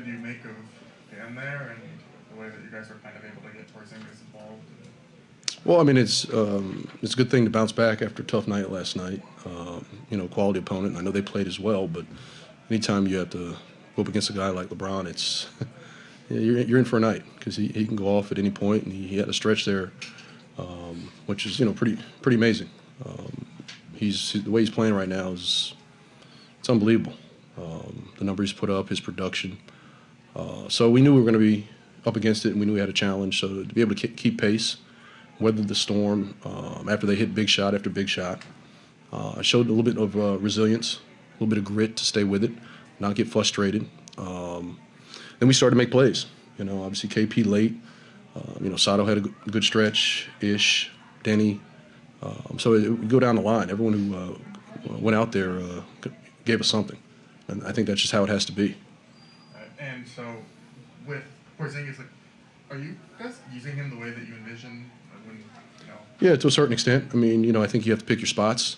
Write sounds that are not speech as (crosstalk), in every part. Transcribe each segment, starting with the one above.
did you make of Dan there and the way that you guys were kind of able to get Porzingis involved? Well, I mean, it's um, it's a good thing to bounce back after a tough night last night. Um, you know, quality opponent. I know they played as well, but anytime you have to go up against a guy like LeBron, it's (laughs) you're, you're in for a night because he, he can go off at any point, and he, he had a stretch there, um, which is you know pretty pretty amazing. Um, he's the way he's playing right now is it's unbelievable. Um, the number he's put up, his production. Uh, so we knew we were going to be up against it, and we knew we had a challenge. So to be able to keep pace weather the storm um, after they hit big shot after big shot. Uh, showed a little bit of uh, resilience, a little bit of grit to stay with it, not get frustrated. Um, then we started to make plays. You know, obviously KP late. Uh, you know, Sato had a good stretch. Ish, Deni. Um, so it, we go down the line. Everyone who uh, went out there uh, gave us something, and I think that's just how it has to be. And so, with Porzingis, like, are you guys using him the way that you envision yeah, to a certain extent. I mean, you know, I think you have to pick your spots.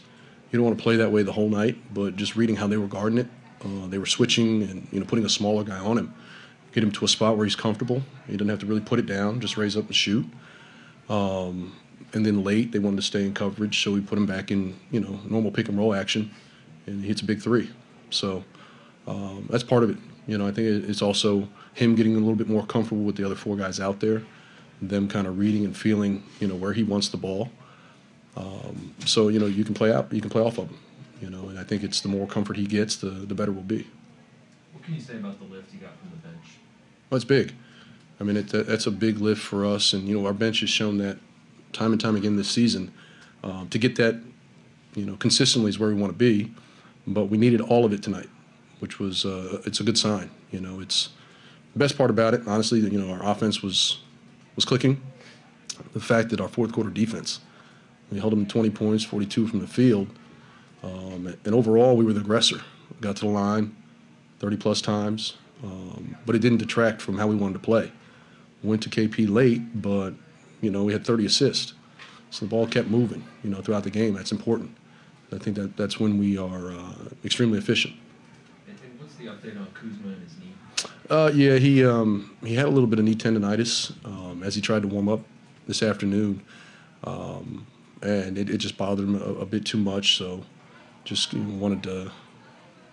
You don't want to play that way the whole night, but just reading how they were guarding it, uh, they were switching and you know putting a smaller guy on him, get him to a spot where he's comfortable. He doesn't have to really put it down, just raise up and shoot. Um, and then late, they wanted to stay in coverage, so we put him back in you know normal pick and roll action, and he hits a big three. So um, that's part of it. You know, I think it's also him getting a little bit more comfortable with the other four guys out there them kind of reading and feeling, you know, where he wants the ball. Um, so you know, you can play out, you can play off of him, you know, and I think it's the more comfort he gets, the the better we'll be. What can you say about the lift you got from the bench? Well, it's big. I mean, it, that's a big lift for us, and you know, our bench has shown that time and time again this season. Um, to get that, you know, consistently is where we want to be, but we needed all of it tonight, which was uh, it's a good sign. You know, it's the best part about it. Honestly, you know, our offense was was clicking. The fact that our fourth quarter defense, we held them 20 points, 42 from the field, um, and overall we were the aggressor. Got to the line 30 plus times, um, but it didn't detract from how we wanted to play. Went to KP late, but you know we had 30 assists, so the ball kept moving. You know throughout the game, that's important. I think that that's when we are uh, extremely efficient. And, and the update on Kuzma and his knee? Uh, yeah, he um, he had a little bit of knee tendonitis um, as he tried to warm up this afternoon, um, and it, it, just bothered him a, a, bit too much. So, just wanted to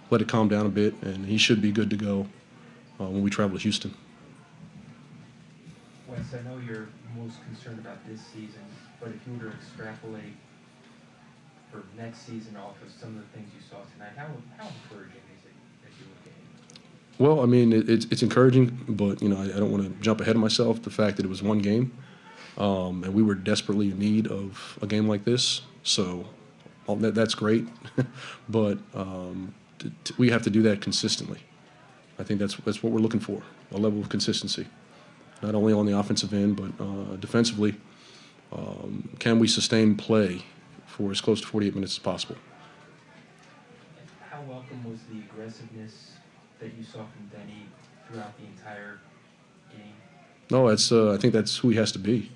let it calm down a bit, and he should be good to go uh, when we travel to Houston. Wes, I know you're most concerned about this season, but if you were to extrapolate for next season off of some of the things you saw tonight, how how encouraging well, I mean, it, it's, it's encouraging, but you know, I, I don't want to jump ahead of myself. The fact that it was one game, um, and we were desperately in need of a game like this, so that, that's great. (laughs) but um, t- t- we have to do that consistently. I think that's that's what we're looking for: a level of consistency, not only on the offensive end, but uh, defensively. Um, can we sustain play for as close to 48 minutes as possible? How welcome was the aggressiveness that you saw from Deni throughout the entire game? No, that's uh, I think that's who he has to be,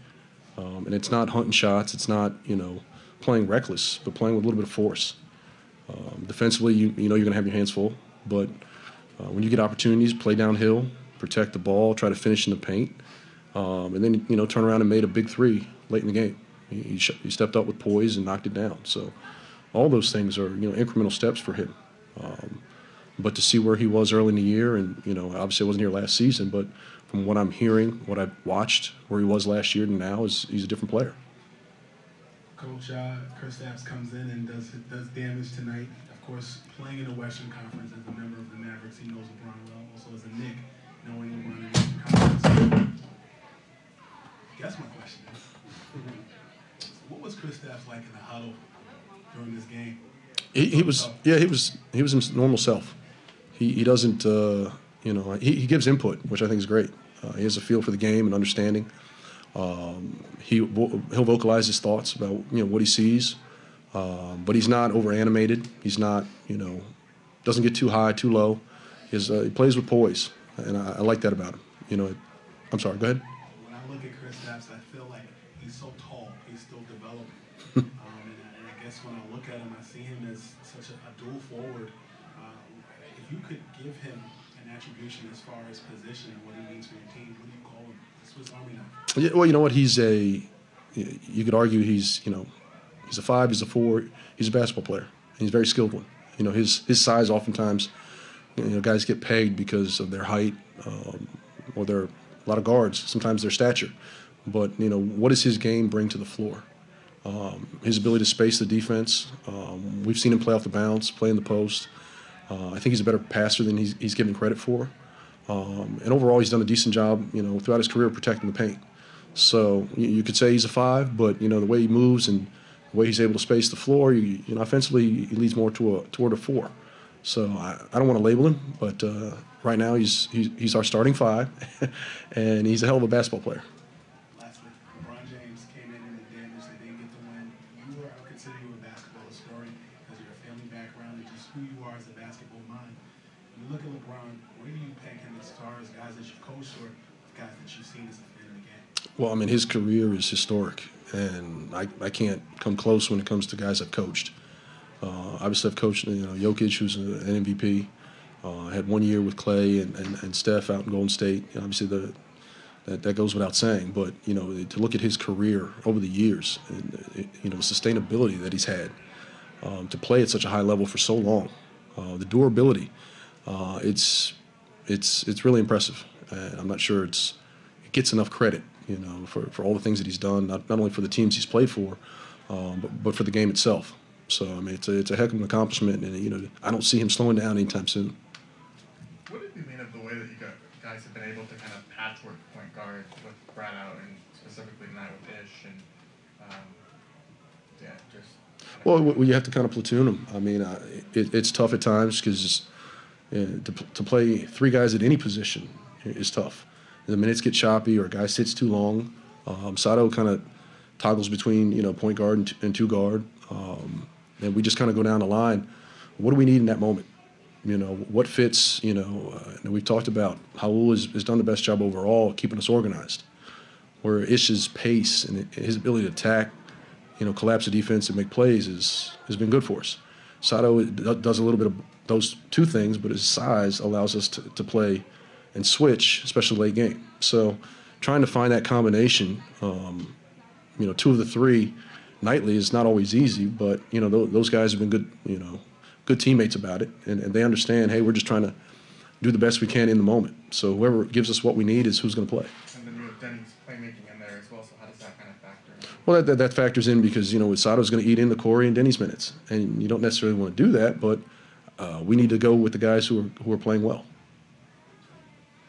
um, and it's not hunting shots. It's not you know playing reckless, but playing with a little bit of force. Um, defensively, you you know you're going to have your hands full, but uh, when you get opportunities, play downhill, protect the ball, try to finish in the paint, um, and then you know turn around and made a big three late in the game. He, he, he, stepped up with poise and knocked it down. So all those things are you know incremental steps for him. Um, but to see where he was early in the year, and you know, obviously I wasn't here last season, but from what I'm hearing, what I've watched, where he was last year and now, is he's a different player. Coach uh, Kristaps comes in and does does damage tonight. Of course, playing in the Western Conference as a member of the Mavericks, he knows LeBron well. Also as a Knick, knowing LeBron in the Western Conference. Guess my question is, what was Kristaps like in the huddle during this game? He, he was yeah he was he was his normal self. He he doesn't uh, you know he, he gives input which I think is great. Uh, he has a feel for the game and understanding. Um, he he'll vocalize his thoughts about you know what he sees, um, but he's not over animated. He's not you know doesn't get too high too low. His, uh, he plays with poise, and I, I, like that about him. You know, I'm sorry. Go ahead. When I look at Kristaps, I feel like he's so tall. He's still developing. (laughs) um, and, I, and, I, guess when I look at him, I see him as such a, a dual forward. You could give him an attribution as far as position and what he means for your team. What do you call him? Swiss Army knife. Yeah, well, you know what? He's a. You could argue he's you know, he's a five, he's a four, he's a basketball player. He's very skilled one. You know, his his size oftentimes, you know, guys get pegged because of their height, um, or their a lot of guards. Sometimes their stature, but you know, what does his game bring to the floor? Um, his ability to space the defense. Um, we've seen him play off the bounce, play in the post. Uh, I think he's a better passer than he's, he's given credit for. Um, and overall, he's done a decent job, you know, throughout his career protecting the paint. So you, you could say he's a five, but you know the way he moves and the way he's able to space the floor, you, you know, offensively he leads more to a, toward a four. So I, I don't want to label him, but uh, right now he's, he's he's our starting five, (laughs) and he's a hell of a basketball player. Lastly, LeBron James came in in the damage. They didn't get the win. You are, I would consider you a basketball historian because of your family background and just who you are as a basketball mind. When you look at LeBron, where do you peg him as far as guys that you've coached or guys that you've Well, I mean, his career is historic, and I, I can't come close when it comes to guys I've coached. Uh, obviously, I've coached you know Jokic, who's an MVP. Uh, I had one year with Clay and, and, and Steph out in Golden State. Obviously, the that, that goes without saying. But you know, to look at his career over the years, and you know, the sustainability that he's had um, to play at such a high level for so long, uh, the durability, uh, it's it's it's really impressive. And I'm not sure it's it gets enough credit, you know, for, for all the things that he's done, not, not only for the teams he's played for, um, but, but for the game itself. So I mean, it's a, it's a heck of an accomplishment, and you know, I don't see him slowing down anytime soon. What did you mean of the way that you guys have been able to kind of patchwork point guard with Brad out and specifically tonight with Ish and um, yeah, just. Well, you have to kind of platoon them. I mean, uh, it, it's tough at times because uh, to, to play three guys at any position is tough. The minutes get choppy or a guy sits too long. Um, Sato kind of toggles between you know point guard and, t- and two guard, um, and we just kind of go down the line. What do we need in that moment? You know, what fits? You know, uh, we've talked about how has, has done the best job overall keeping us organized. Where Ish's pace and his ability to attack you know, collapse the defense and make plays is has been good for us. Sato does a little bit of those two things, but his size allows us to, to play and switch, especially late game. So, trying to find that combination, um, you know, two of the three nightly is not always easy, but you know, th- those guys have been good, you know, good teammates about it, and, and they understand. Hey, we're just trying to do the best we can in the moment. So whoever gives us what we need is who's going to play. And then you have Deni's playmaking in there as well. So how does that kind of factor? in? Well, that, that, that factors in because you know Sato's going to eat into Corey and Deni's minutes, and you don't necessarily want to do that, but uh, we need to go with the guys who are who are playing well.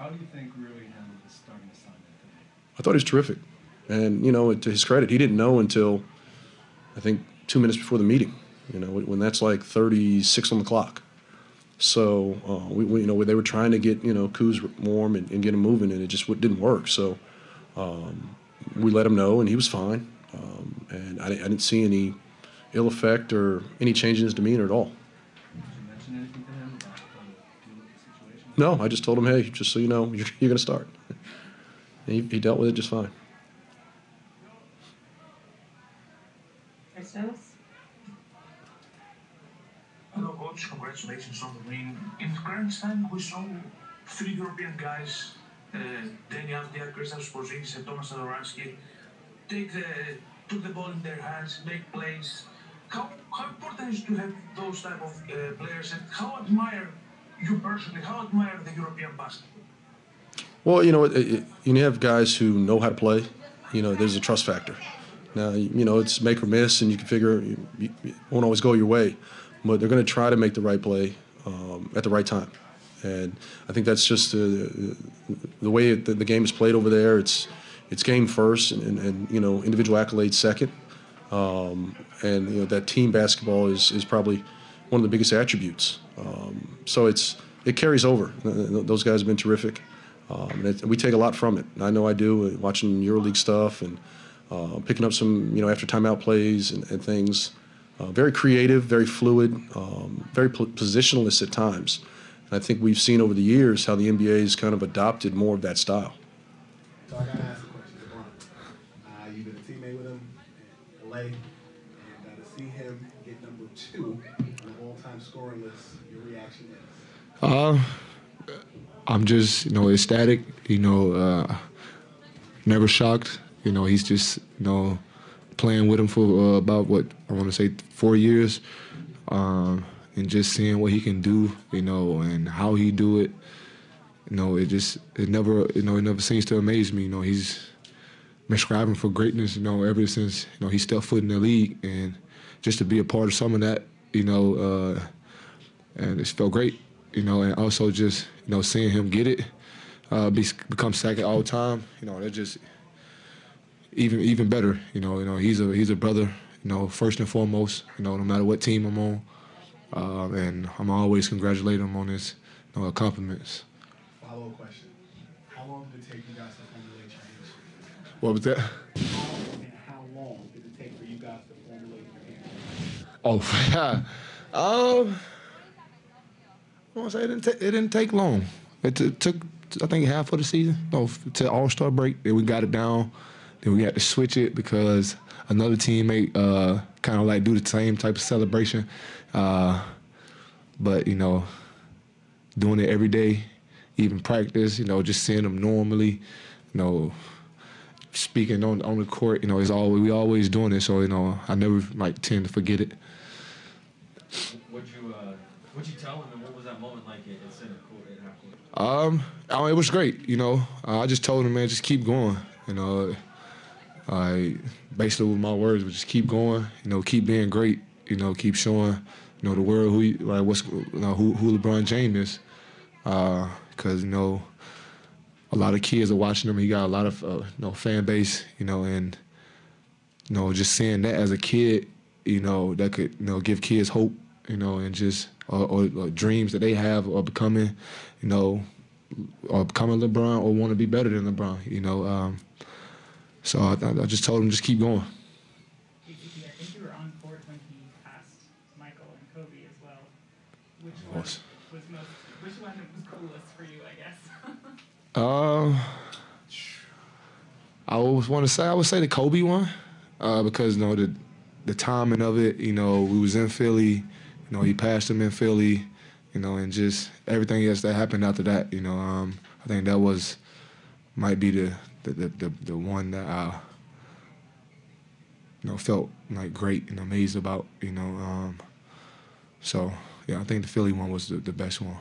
How do you think Rui handled starting assignment today? I thought he was terrific, and you know to his credit, he didn't know until I think two minutes before the meeting. You know when that's like 36 on the clock. So uh, we, we you know they were trying to get you know Kuz warm and, and get him moving, and it just didn't work. So um, we let him know, and he was fine, um, and I, I didn't see any ill effect or any change in his demeanor at all. Did you mention anything to him about how to deal with the situation? No, I just told him, hey, just so you know, you're, you're going to start. And (laughs) he, he dealt with it just fine. Christos? Hello, coach. Congratulations on the win. In Kyrgyzstan, we saw three European guys, uh, Deni Avdija, Kristaps Porzingis, and Thomas Satoransky, take the took the ball in their hands, make plays. How, how important is to have those type of uh, players, and how admire you personally? How admire the European basketball? Well, you know, it, it, you have guys who know how to play. You know, there's a trust factor. Now, you know, it's make or miss, and you can figure you, you, it won't always go your way, but they're going to try to make the right play um, at the right time. And I think that's just uh, the way it, the, the game is played over there. It's it's game first, and, and, and you know, individual accolades second. Um, and you know that team basketball is, is probably one of the biggest attributes. Um, so it's it carries over. Th- th- Those guys have been terrific. Um, and it, we take a lot from it. I know I do. uh, Watching EuroLeague stuff and uh, picking up some you know after timeout plays and, and things. Uh, very creative, very fluid, um, very po- positionalist at times. And I think we've seen over the years how the NBA has kind of adopted more of that style. Uh, I'm just, you know, ecstatic. You know, uh, never shocked. You know, he's just, you know, playing with him for uh, about what I want to say four years, um, and just seeing what he can do. You know, and how he do it. You know, it just it never, you know, it never seems to amaze me. You know, he's been striving for greatness. You know, ever since you know he stepped foot in the league, and just to be a part of some of that. You know, uh, and it felt great. You know, and also just you know seeing him get it, uh, be, become second all time. You know, that just even even better. You know, you know he's a he's a brother. You know, first and foremost. You know, no matter what team I'm on, uh, and I'm always congratulating him on his you know, accomplishments. Follow up question. How long did it take you guys to formulate your handshake? What was that? How, and how long did it take for you guys to formulate your handshake? Oh, yeah. (laughs) um, I want to say it didn't, it didn't take long. It, took, I think, half of the season, no, to All Star break. Then we got it down. Then we had to switch it because another teammate uh, kind of like do the same type of celebration. Uh, but you know, doing it every day, even practice, you know, just seeing them normally, you know, speaking on on the court, you know, is always we always doing it. So you know, I never like tend to forget it. What'd you, uh, what'd you tell him, and what was that moment like at, at center court, at half court? Um, oh, it was great. You know, uh, I just told him, man, just keep going. You know, I basically with my words, was just keep going. You know, keep being great. You know, keep showing, you know, the world who you, like what's you know who who LeBron James is. Because you know, a lot of kids are watching him. He got a lot of uh, you know fan base. You know, and you know just seeing that as a kid, you know, that could you know give kids hope. You know, and just or, or, or dreams that they have of becoming, you know, or becoming LeBron or want to be better than LeBron. You know, um, so I, I just told him just keep going. I think you were on court when he passed Michael and Kobe as well. Which one was. was most? Which one was coolest for you? I guess. Uh, (laughs) I always want to say I would say the Kobe one, uh, because you know the the timing of it. You know, we was in Philly. You know, he passed him in Philly. You know, and just everything else that happened after that. You know, um, I think that was might be the the the, the, the one that I you know felt like great and amazed about. You know, um, so yeah, I think the Philly one was the, the best one.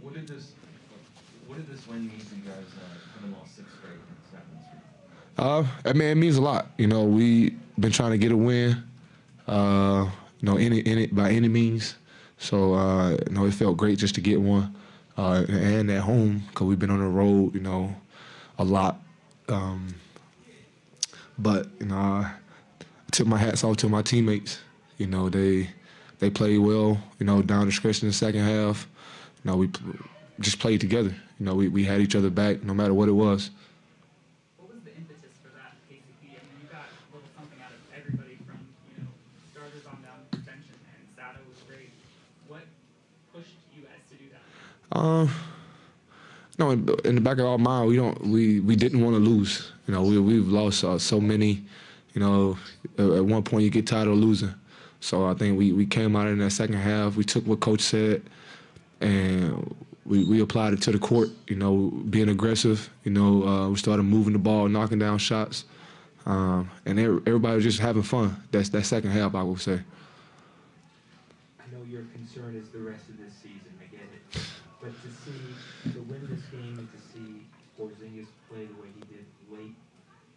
What did this, what did this win mean to you guys, uh, winning all six straight in seven straight? Uh, I mean, it means a lot. You know, we've been trying to get a win. Uh, you know, in it, in it by any means. So, uh, you know, it felt great just to get one, uh, and at home because we've been on the road, you know, a lot. Um, but you know, I took my hats off to my teammates. You know, they they played well. You know, down the stretch in the second half. You know, we just played together. You know, we, we had each other back no matter what it was. Um, no, in, in the back of our mind, we don't, we, we didn't want to lose. You know, we we've lost uh, so many. You know, at, one point you get tired of losing. So I think we, we came out in that second half. We took what coach said, and we, we applied it to the court. You know, being aggressive. You know, uh, we started moving the ball, knocking down shots, um, and everybody was just having fun. That's that second half, I would say. I know your concern is the rest of this season, I get it. But to see, to win this game and to see Porzingis play the way he did late,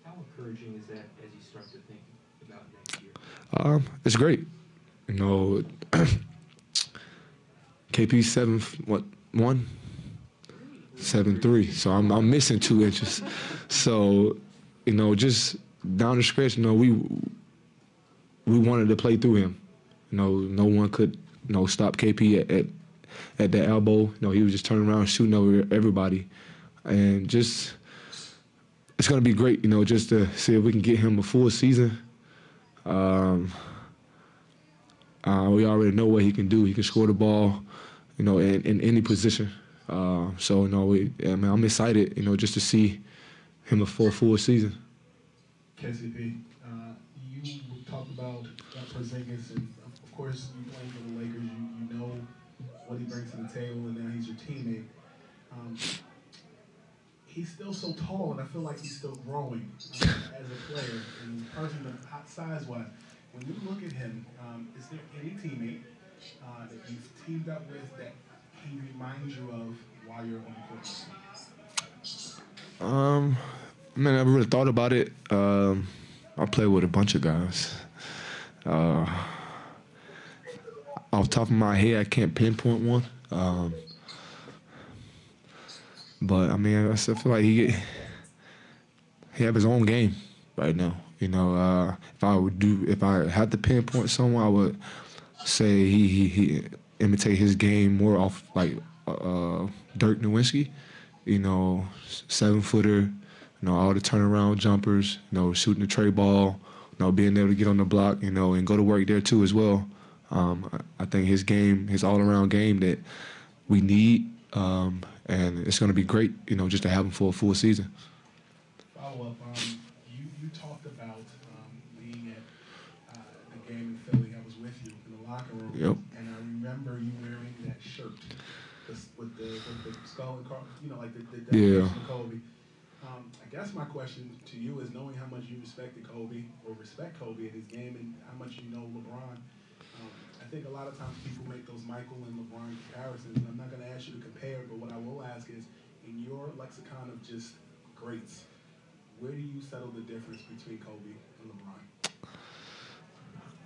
how encouraging is that as you start to think about next year? Um, it's great. You know, (clears throat) KP seven what one seven three. So I'm I'm missing two inches. So you know, just down the stretch, you know, we we wanted to play through him. You know, no one could you know stop KP at at, at the elbow. You know, he was just turning around shooting over everybody, and just it's gonna be great. You know, just to see if we can get him a full season. Um, uh, we already know what he can do. He can score the ball, you know, in, in any position. Uh, so, you know, we, I mean, I'm excited, you know, just to see him a full full season. KCP, uh, you talked about Porzingis, and of course, you playing for the Lakers. You, you know what he brings to the table, and now he's your teammate. Um, he's still so tall, and I feel like he's still growing uh, as a player and person size wise. When you look at him, um, is there any teammate uh, that you've teamed up with that he reminds you of while you're on the court? Um, I mean, I never really thought about it. Um, I play with a bunch of guys. Uh, off top of my head, I can't pinpoint one. Um, but I mean, I feel like he he have his own game right now. You know, uh, if I would do, if I had to pinpoint someone, I would say he he, he imitate his game more off like uh, Dirk Nowitzki. You know, seven footer. You know, all the turnaround jumpers. You know, shooting the trey ball. You know, being able to get on the block. You know, and go to work there too as well. Um, I think his game, his all-around game that we need, um, and it's going to be great. You know, just to have him for a full season. Follow up. Um, you you talked about um, being at uh, the game in Philly. I was with you in the locker room. Yep. And I remember you wearing that shirt with the with the skull and car, you know, like the, the Yeah. Kobe. Um, I guess my question to you is, knowing how much you respected Kobe or respect Kobe and his game, and how much you know LeBron. I think a lot of times people make those Michael and LeBron comparisons, and I'm not going to ask you to compare, but what I will ask is, in your lexicon of just greats, where do you settle the difference between Kobe and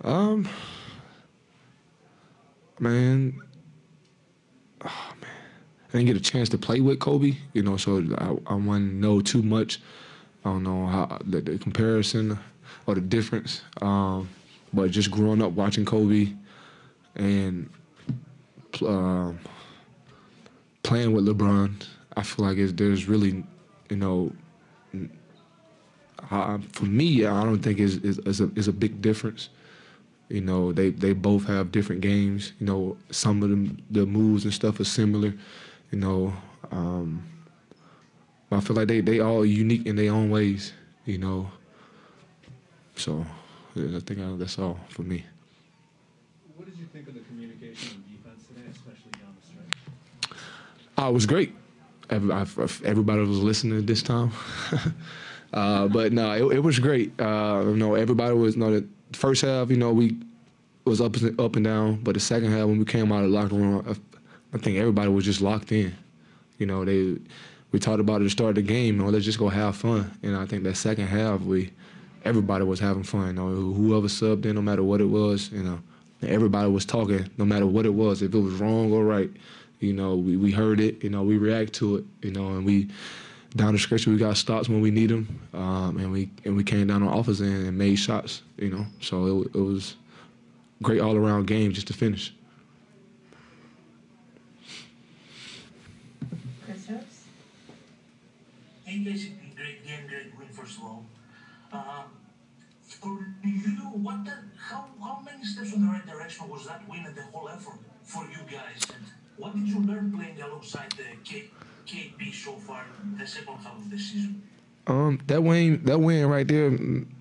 LeBron? Um, man, oh man, I didn't get a chance to play with Kobe, you know, so I, I wouldn't know too much. I don't know how the, the comparison or the difference. Um, but just growing up watching Kobe and uh, playing with LeBron, I feel like there's really, you know, uh, for me, I don't think is is, a, is a big difference. You know, they, they both have different games. You know, some of them the moves and stuff are similar. You know, um, I feel like they they all unique in their own ways. You know, so I think I, that's all for me. Think of the communication and defense today, especially down the stretch? Oh, it was great. Every- Everybody was listening at this time. (laughs) uh, but no, it, it was great. Uh, you know, everybody was. Know, the first half, you know, we was up and- up and down, but the second half, when we came out of the locker room, I, I think everybody was just locked in. You know, they we talked about at the start of the game. You know, let's just go have fun. And I think that second half, we everybody was having fun. You know, whoever subbed in, no matter what it was, you know, everybody was talking, no matter what it was, if it was wrong or right. You know, we, we heard it. You know, we react to it. You know, and we down the stretch we got stops when we need them, um, and we and we came down on offense end and made shots. You know, so it, it was great all around game just to finish. Chris You guys did a great game, great win first of all. Uh, for you, what the, how many steps in the right direction was that win and the whole effort for you guys? And what did you learn playing alongside the K, KP so far the second half of the season? Um, that win, that win right there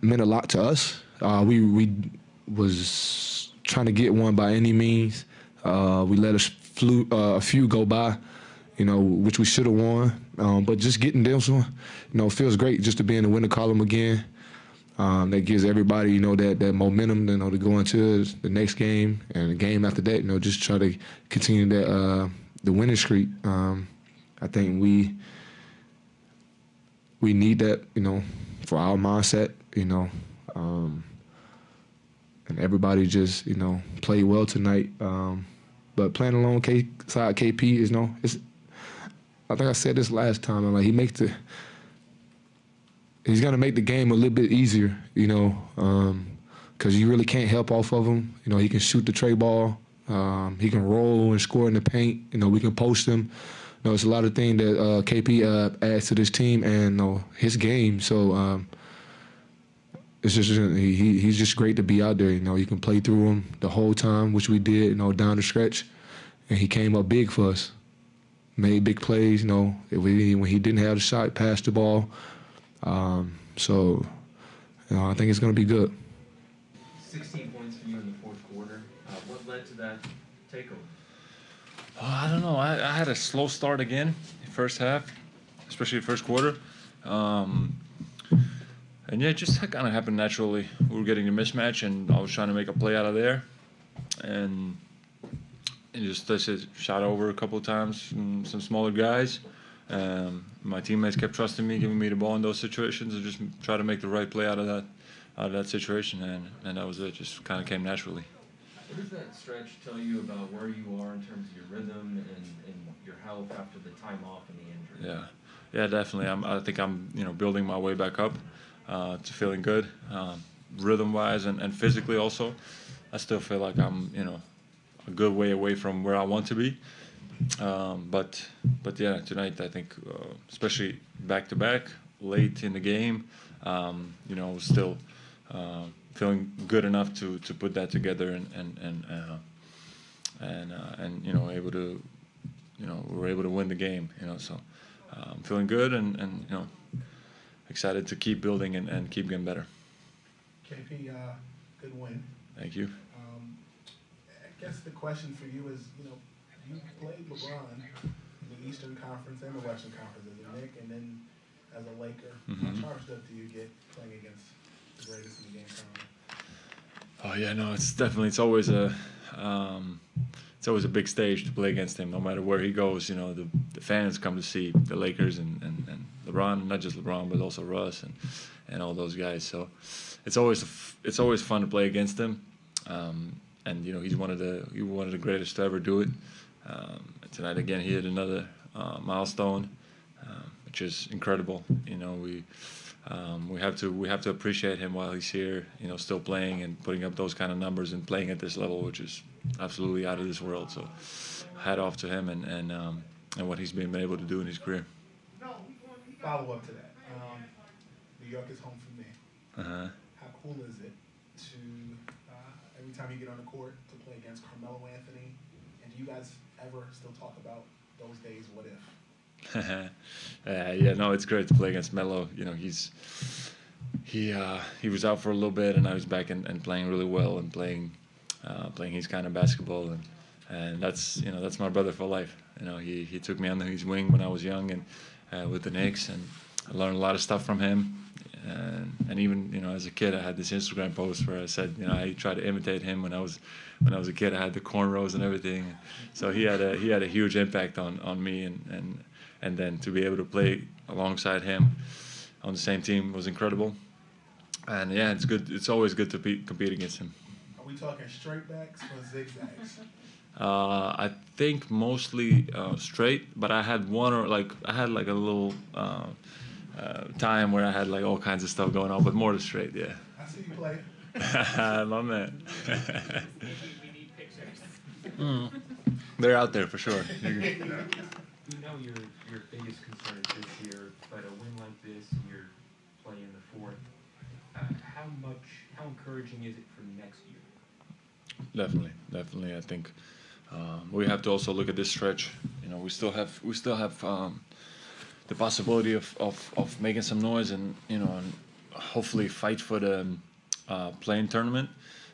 meant a lot to us. Uh, we we was trying to get one by any means. Uh, we let us flew, uh, a few go by, you know, which we should have won. Um, but just getting this one, you know, feels great just to be in the winner column again. Um, that gives everybody, you know, that, that momentum, you know, to go into the next game and the game after that, you know, just try to continue that uh, the winning streak. Um, I think we we need that, you know, for our mindset, you know. Um, and everybody just, you know, played well tonight. Um, but playing along K side KP is, you know, it's. I think I said this last time. I'm like he makes the. He's gonna make the game a little bit easier, you know, because you really can't help off of him. You know, he can shoot the trey ball. Um, he can roll and score in the paint. You know, we can post him. You know, it's a lot of things that uh, KP uh, adds to this team and you know, his game. So um, it's just he, he- he's just great to be out there. You know, you can play through him the whole time, which we did. You know, down the stretch, and he came up big for us. Made big plays. You know, when he didn't have the shot, passed the ball. Um, so, you know, I think it's going to be good. 16 points for you in the fourth quarter. Uh, what led to that takeover? Oh, I don't know. I, I had a slow start again. It first half, especially the first quarter. Um, and yeah, it just kind of happened naturally. We were getting a mismatch, and I was trying to make a play out of there, and and just I said, shot over a couple of times from some smaller guys. Um, my teammates kept trusting me, giving me the ball in those situations, and just try to make the right play out of that out of that situation, and and that was it. Just kind of came naturally. What does that stretch tell you about where you are in terms of your rhythm and, and your health after the time off and the injury? Yeah, yeah, definitely. I'm, I think I'm, you know, building my way back up uh, to feeling good, um, rhythm-wise and, and physically also. I still feel like I'm, you know, a good way away from where I want to be. Um, but, but yeah, tonight I think, uh, especially back to back, late in the game, um, you know, still. Uh, feeling good enough to, to put that together and and and uh, and uh, and you know able to you know we were able to win the game you know so um, feeling good and and you know excited to keep building and, and keep getting better. KP, uh, good win. Thank you. Um, I guess the question for you is, you know, you played LeBron in the Eastern Conference and the Western Conference as a Knick, and then as a Laker. Mm-hmm. How charged up do you get playing against the greatest in the game currently? Oh yeah, no, it's definitely it's always a um, it's always a big stage to play against him. No matter where he goes, you know the, the fans come to see the Lakers and, and, and LeBron, not just LeBron, but also Russ and, and all those guys. So it's always it's always fun to play against him. Um, and you know he's one of the he one of the greatest to ever do it. Um, tonight again he hit another uh, milestone, um, which is incredible. You know we um, we have to we have to appreciate him while he's here. You know, still playing and putting up those kind of numbers and playing at this level, which is absolutely out of this world. So, hat off to him and and um, and what he's been able to do in his career. No follow up to that. Um, New York is home for me. Uh-huh. How cool is it to uh, every time you get on the court to play against Carmelo Anthony? Do you guys ever still talk about those days? What if? (laughs) uh, yeah, no, it's great to play against Melo. You know, he's he uh, he was out for a little bit, and I was back and, and playing really well and playing uh, playing his kind of basketball, and and that's you know that's my brother for life. You know, he he took me under his wing when I was young and uh, with the Knicks, and I learned a lot of stuff from him. And, and even you know as a kid I had this Instagram post where I said you know I tried to imitate him when I was when I was a kid I had the cornrows and everything so he had a he had a huge impact on on me and and and then to be able to play alongside him on the same team was incredible. And yeah, it's good. It's always good to be, compete against him. Are we talking straight backs or zigzags? Uh, I think mostly uh, straight, but I had one or like I had like a little uh, uh time where I had like all kinds of stuff going on, but more to straight. Yeah. I see you play. (laughs) My man. mm. (laughs) They're out there for sure. We know your your biggest concern is this year, but a win like this, and you're playing the fourth. Uh, how much, how encouraging is it for next year? Definitely, definitely. I think um, we have to also look at this stretch. You know, we still have we still have um, the possibility of, of, of making some noise and you know and hopefully fight for the uh, play-in tournament,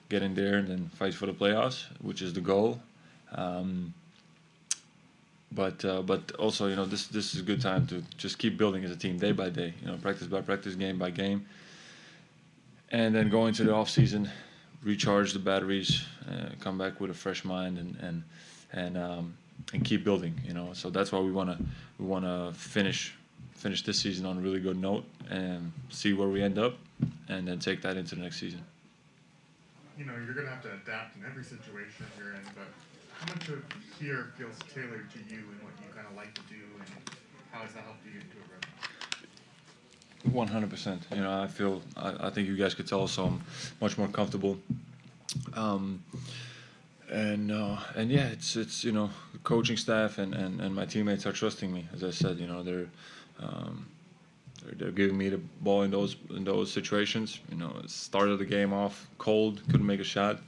get in there and then fight for the playoffs, which is the goal. Um, but uh, but also you know this this is a good time to just keep building as a team day by day you know practice by practice game by game and then go into the off season recharge the batteries uh, come back with a fresh mind and and and um, and keep building you know so that's why we want to we want to finish finish this season on a really good note and see where we end up and then take that into the next season you know you're gonna have to adapt in every situation you're in but how much of here feels tailored to you and what you kind of like to do, and how has that helped you get into a rhythm? One hundred percent. You know, I feel. I, I, think you guys could tell, so I'm much more comfortable. Um, and uh, and yeah, it's it's you know, coaching staff and, and, and my teammates are trusting me. As I said, you know, they're. Um, they're, they're giving me the ball in those in those situations. You know, started the game off cold, couldn't make a shot,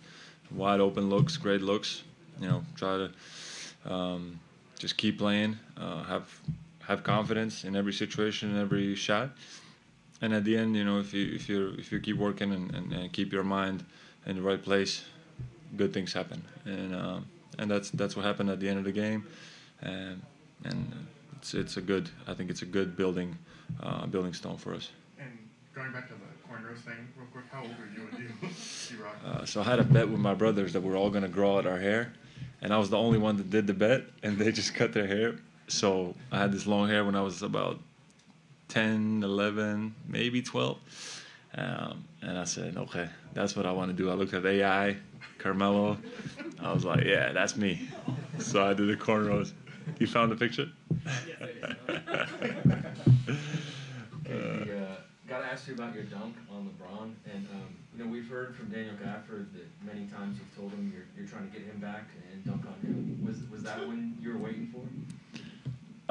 wide open looks, great looks you know, try to um, just keep playing, uh, have have confidence in every situation and every shot. And at the end, you know, if you if you if you keep working and, and, and, keep your mind in the right place, good things happen. And uh, and that's that's what happened at the end of the game. And and it's it's a good. I think it's a good building uh, building stone for us. And going back to the cornrows thing, real quick, how old are you and you? (laughs) Uh, so I had a bet with my brothers that we're all gonna grow out our hair, and I was the only one that did the bet, (laughs) and they just cut their hair. So I had this long hair when I was about 10, 11, maybe 12. Um, and I said, okay, that's what I want to do. I looked at AI, Carmelo. I was like, yeah, that's me. So I did the cornrows. You found the picture? Okay, (laughs) uh, gotta ask you about your dunk on LeBron, and, um, you know, we've heard from Daniel Gafford that many times you've told him you're, you're trying to get him back and dunk on him. Was, was that when you were waiting for?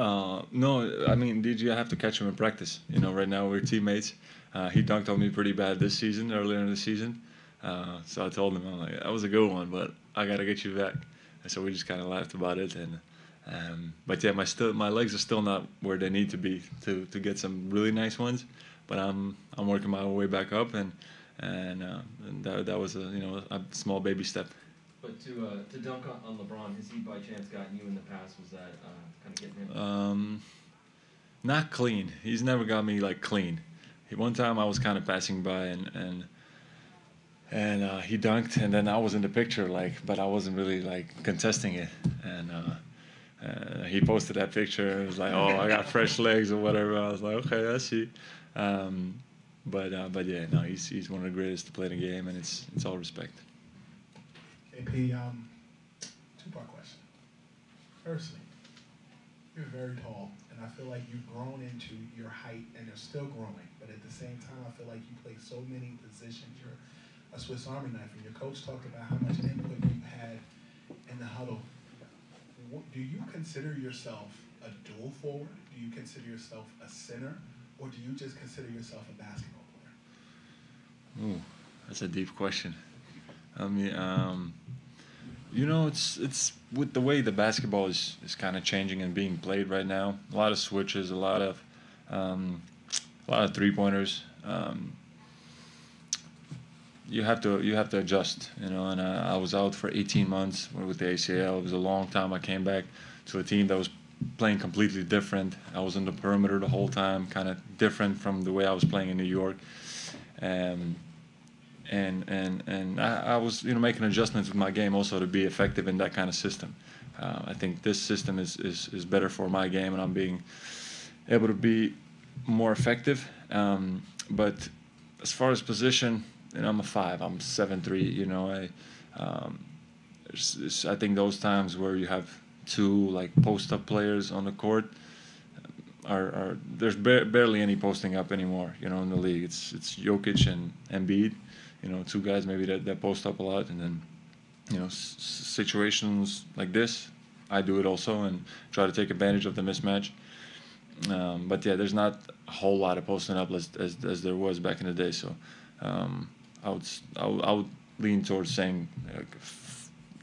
Uh, no, I mean, DJ, I have to catch him in practice. You know, right now we're teammates. Uh, he dunked on me pretty bad this season, earlier in the season. Uh, so I told him, I'm like, that was a good one, but I gotta get you back. And so we just kind of laughed about it. And um, but yeah, my still my legs are still not where they need to be to, to get some really nice ones. But I'm I'm working my way back up, and and, uh, and that, that was a you know a small baby step. But to, uh, to dunk on, on LeBron, has he by chance gotten you in the past? Was that, uh, kind of getting him? Um, not clean. He's never got me like clean. One time I was kind of passing by and and and uh, he dunked, and then I was in the picture, like, but I wasn't really like contesting it. And uh, uh, he posted that picture. and was like, "Oh, I got fresh legs or whatever." I was like, "Okay, I see." Um, but uh, but yeah, no, he's he's one of the greatest to play the game, and it's it's all respect. KP, um, two-part question. Firstly, you're very tall, and I feel like you've grown into your height, and you're still growing. But at the same time, I feel like you play so many positions. You're a Swiss Army knife, and your coach talked about how much input you had in the huddle. Do you consider yourself a dual forward? Do you consider yourself a center, or do you just consider yourself a basketball player? Ooh, that's a deep question. I mean, um, you know, it's it's with the way the basketball is, is kind of changing and being played right now. A lot of switches, a lot of um, a lot of three pointers. Um, you have to you have to adjust, you know. And uh, I was out for 18 months with the ACL. It was a long time. I came back to a team that was playing completely different. I was in the perimeter the whole time, kind of different from the way I was playing in New York. And and and I, I, was you know making adjustments with my game also to be effective in that kind of system. Uh, I think this system is, is is better for my game, and I'm being able to be more effective. Um, but as far as position, know, I'm a five. I'm seven three. You know, I um, it's, it's, I think those times where you have two like post up players on the court. Are, are there's ba- barely any posting up anymore, you know, in the league. It's it's Jokic and Embiid, you know, two guys maybe that, that post up a lot, and then, you know, s- situations like this, I do it also and try to take advantage of the mismatch. Um, but yeah, there's not a whole lot of posting up as as, as there was back in the day. So um, I would I would, I would lean towards saying like,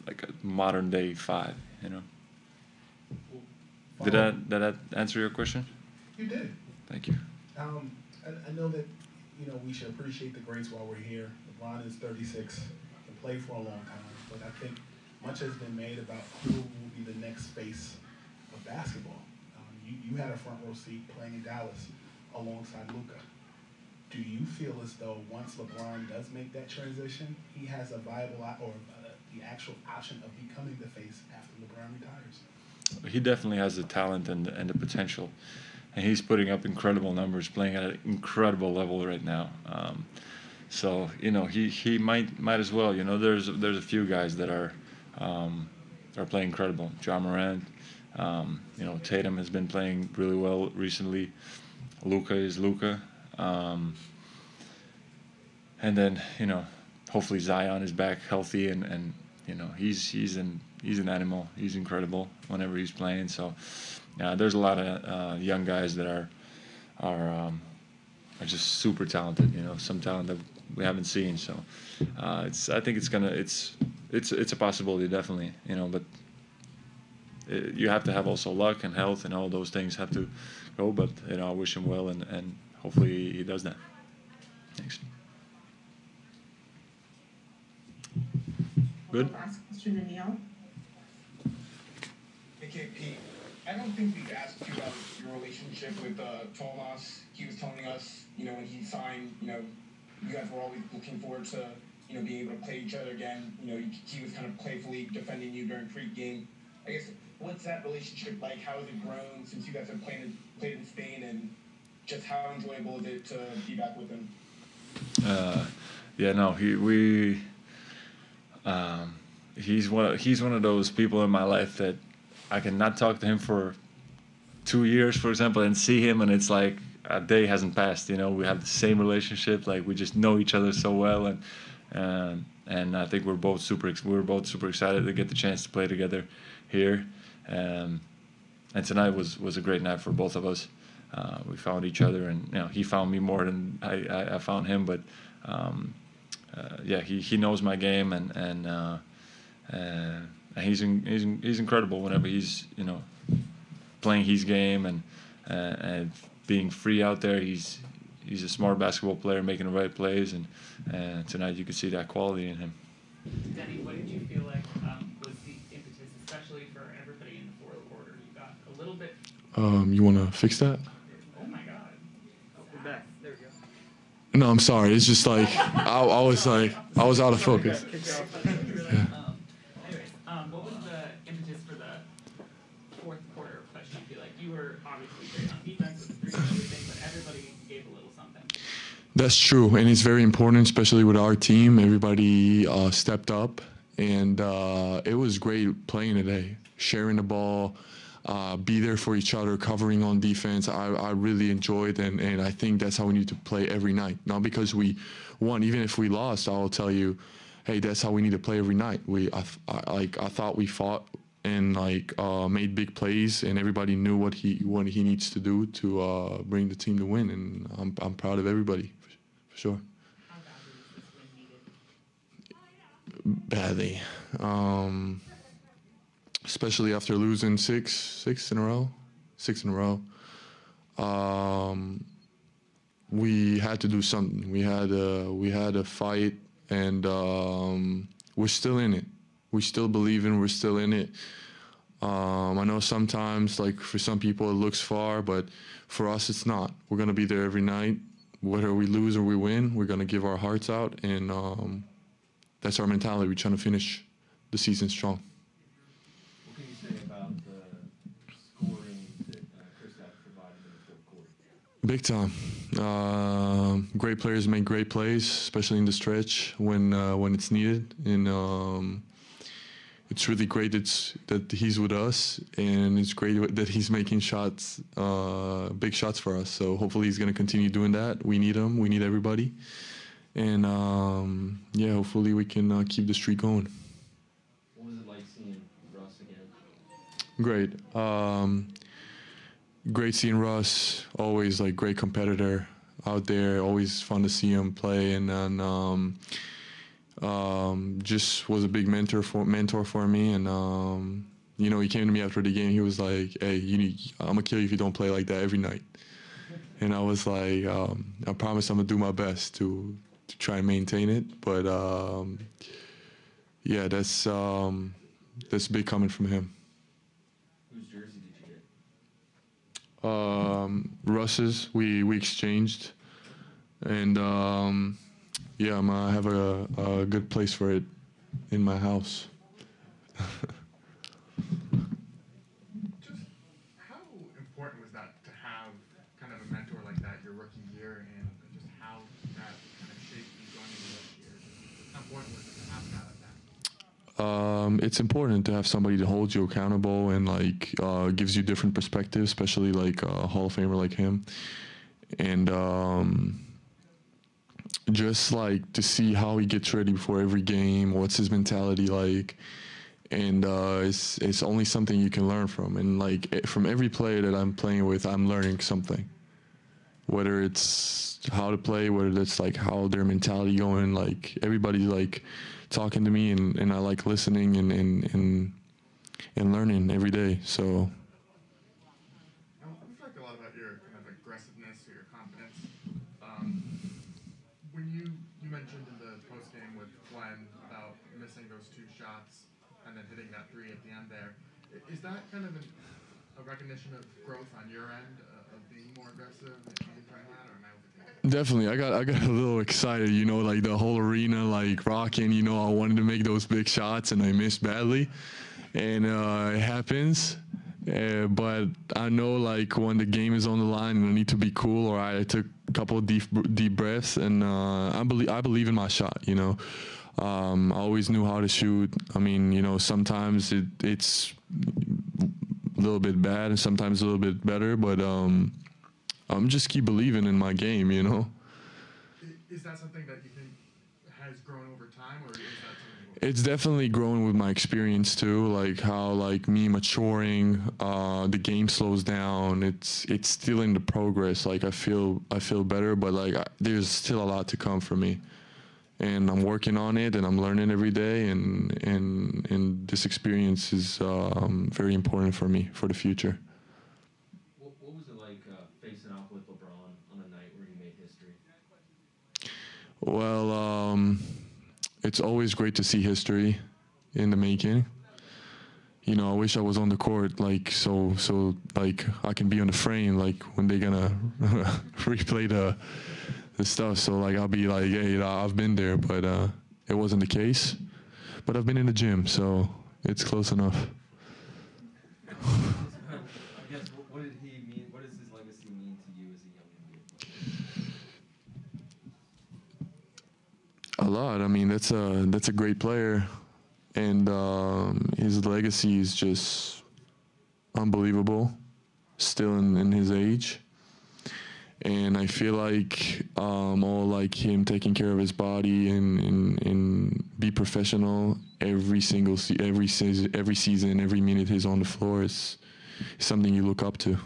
like a modern day five. You know. Did that did that answer your question? You did. Thank you. Um, I, I know that you know we should appreciate the greats while we're here. LeBron is 36, can play for a long time, but I think much has been made about who will be the next face of basketball. Um, you you had a front row seat playing in Dallas alongside Luka. Do you feel as though once LeBron does make that transition, he has a viable or uh, the actual option of becoming the face after LeBron retires? he definitely has the talent and and the potential, and he's putting up incredible numbers, playing at an incredible level right now. Um, so you know he, he might might as well. You know there's there's a few guys that are um, are playing incredible. Ja Morant, um, you know Tatum has been playing really well recently. Luka is Luka, um, and then you know hopefully Zion is back healthy and and you know he's he's in he's an animal. He's incredible whenever he's playing. So, yeah, there's a lot of uh, young guys that are are um, are just super talented. You know, some talent that we haven't seen. So, uh, it's I think it's gonna it's it's it's a possibility definitely. You know, but it, you have to have also luck and health and all those things have to go. But you know, I wish him well and and hopefully he does that. Thanks. Good. Last question to Neil. KP, I don't think we've asked you about your relationship with uh, Tomas. He was telling us, you know, when he signed, you know, you guys were always looking forward to, you know, being able to play each other again. You know, he was kind of playfully defending you during pre-game. I guess, what's that relationship like? How has it grown since you guys have played in, played in Spain, and just how enjoyable is it to be back with him? Uh, yeah, no, he we. Um, he's one. He's one of those people in my life that I cannot talk to him for two years, for example, and see him, and it's like a day hasn't passed. You know, we have the same relationship. Like we just know each other so well, and and and I think we're both super. We're both super excited to get the chance to play together here. Um, and tonight was was a great night for both of us. Uh, we found each other, and you know, he found me more than I, I, I found him. But um, uh, yeah, he, he knows my game, and and uh, and he's in, he's in, he's incredible whenever he's you know playing his game and uh, and being free out there. He's he's a smart basketball player, making the right plays, and and tonight you could see that quality in him. Deni, what did you feel like um, was the impetus, especially for everybody in the fourth quarter? You got a little bit. Um, you want to fix that? Oh my God. We're back. There we go. No, I'm sorry. It's just like I, I was like I was out of focus. Anyways, um, what was the impetus for the fourth quarter push? You feel like you were obviously great That's true, and it's very important, especially with our team. Everybody uh, stepped up, and uh, it was great playing today, sharing the ball, uh, be there for each other, covering on defense. I, I really enjoyed, and, and I think that's how we need to play every night. Not because we won, even if we lost, I'll tell you, hey, that's how we need to play every night. We, I, I like, I thought we fought and like uh, made big plays, and everybody knew what he what he needs to do to uh, bring the team to win, and I'm I'm proud of everybody, sure. Badly, um, especially after losing six six in a row, six in a row. Um, we had to do something. We had a, we had a fight, and um, we're still in it. We still believe in. We're still in it. Um, I know sometimes, like for some people, it looks far, but for us, it's not. We're gonna be there every night, whether we lose or we win. We're gonna give our hearts out, and um, that's our mentality. We're trying to finish the season strong. What can you say about the scoring that uh, Kristaps provided in the fourth quarter? Big time. Uh, great players make great plays, especially in the stretch when uh, when it's needed. And um, it's really great it's, that he's with us, and it's great that he's making shots, uh, big shots for us. So hopefully he's going to continue doing that. We need him. We need everybody. And um, yeah, hopefully we can uh, keep the streak going. What was it like seeing Russ again? Great. Um, great seeing Russ. Always like great competitor out there. Always fun to see him play, and then um, um, just was a big mentor for mentor for me. And um, you know, he came to me after the game. He was like, "Hey, you need, I'm gonna kill you if you don't play like that every night." And I was like, um, "I promise I'm gonna do my best to to try and maintain it." But um, yeah, that's um, that's big coming from him. Whose jersey did you get? um, Russ's. We we exchanged, and um, yeah, I'm, I have a, a good place for it in my house. (laughs) Just how important was that to have kind of a mentor like that your rookie year, and just how that kind of shaped you going into this year? How important was it to have that at that? Um, it's important to have somebody to hold you accountable and like uh, gives you different perspectives, especially like a Hall of Famer like him, and um, just like to see how he gets ready before every game. What's his mentality like? And uh, it's it's only something you can learn from. And like eh, from every player that I'm playing with, I'm learning something. Whether it's how to play, whether it's like how their mentality going. Like everybody's like talking to me, and, and I like listening and, and and and learning every day. So Now, I've talked a lot about your kind of aggressiveness or your confidence. Um, when you you mentioned in the post game with Glenn about missing those two shots and then hitting that three at the end there, is that kind of an, a recognition of growth on your end uh, of being more aggressive? Definitely, I got I got (laughs) a little excited. You know, like the whole arena, like rocking. You know, I wanted to make those big shots and I missed badly, and uh, it happens. Uh, but I know like when the game is on the line and I need to be cool. Or I took couple deep deep breaths and uh, I believe I believe in my shot. You know, um, I always knew how to shoot. I mean, you know, sometimes it it's a little bit bad and sometimes a little bit better, but um, I'm just keep believing in my game. You know. Is that something that you think has grown over time, or is that something? It's definitely growing with my experience too, like how like me maturing, uh, the game slows down. It's it's still in the progress. Like I feel I feel better, but like I, there's still a lot to come for me, and I'm working on it, and I'm learning every day, and and and this experience is um, very important for me for the future. What, what was it like uh, facing off with LeBron on a night where he made history? Well, um, it's always great to see history in the making. You know, I wish I was on the court, like so, so like I can be on the frame, like when they're gonna (laughs) replay the the stuff. So like I'll be like, hey, I've been there, but uh, it wasn't the case. But I've been in the gym, so it's close enough. (laughs) I guess what, what did he mean? What does his legacy mean to you as a young NBA player? A lot. I mean, that's a that's a great player, and um, his legacy is just unbelievable. Still in, in his age, and I feel like um, all like him taking care of his body and and, and be professional every single se- every season, every season, every minute he's on the floor is something you look up to.